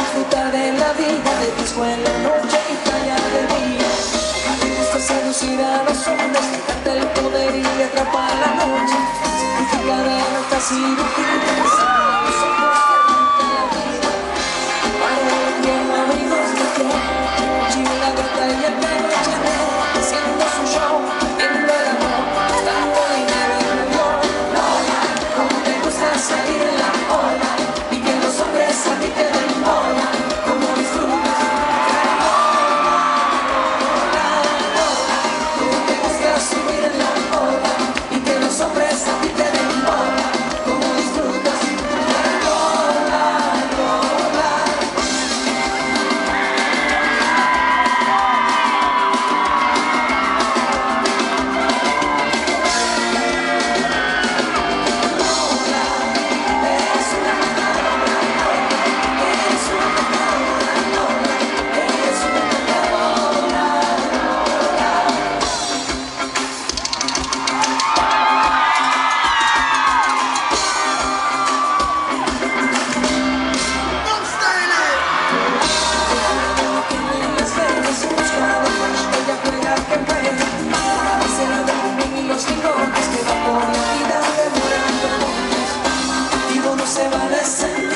disfrutar de la vida, de disco en la noche y playa de día. A mí gusta seducir a los hombres, encanta el poder y atrapar la noche. Significa de nuestra cirugía. say my lesson.